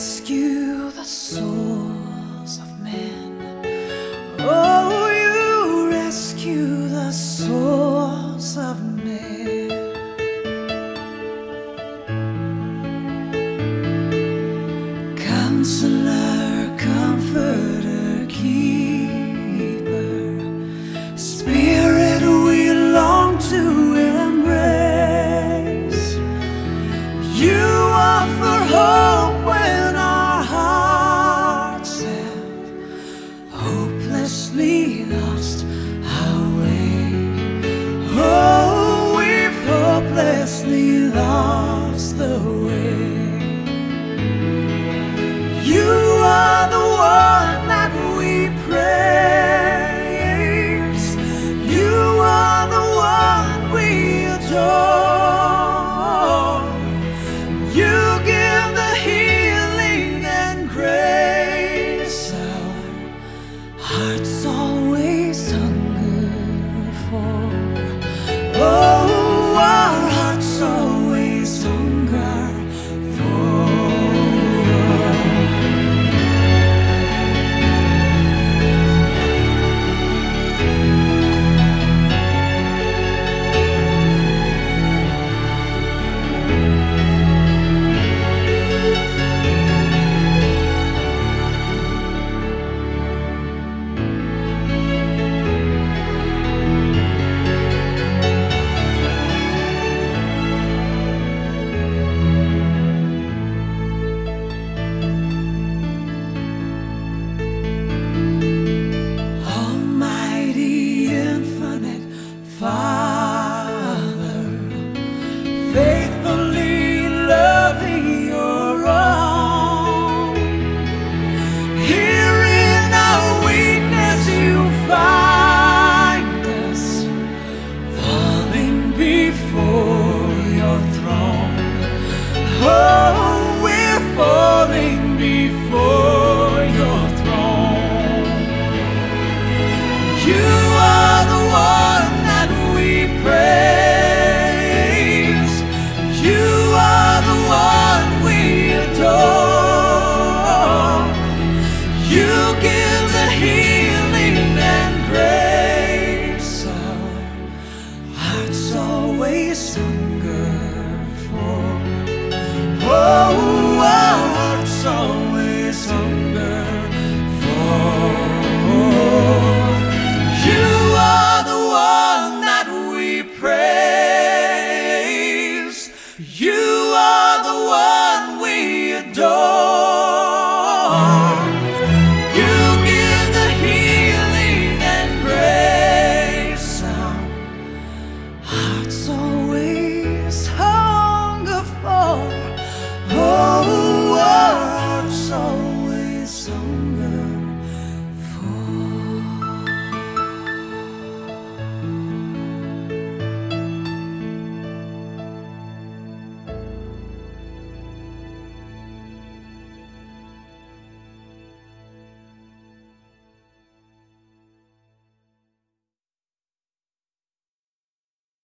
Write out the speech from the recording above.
rescue the soul. The. you.